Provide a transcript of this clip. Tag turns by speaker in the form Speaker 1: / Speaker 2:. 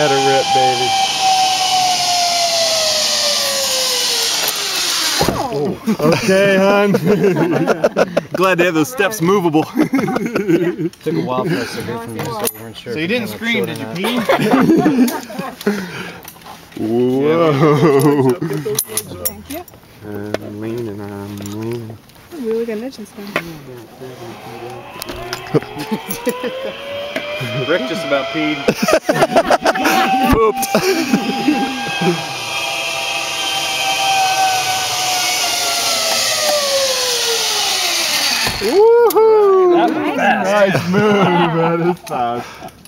Speaker 1: Let her rip, baby. Okay, hon.
Speaker 2: Glad to have those steps movable.
Speaker 3: Took a while for us to hear from you, so we weren't sure.
Speaker 4: So you didn't scream, did you
Speaker 3: not.
Speaker 4: pee?
Speaker 1: Whoa.
Speaker 5: Thank you.
Speaker 1: I'm leaning, I'm leaning.
Speaker 5: Really good niches then.
Speaker 4: Rick just about peed. Pooped.
Speaker 1: Woohoo! Nice move, man. It's fast.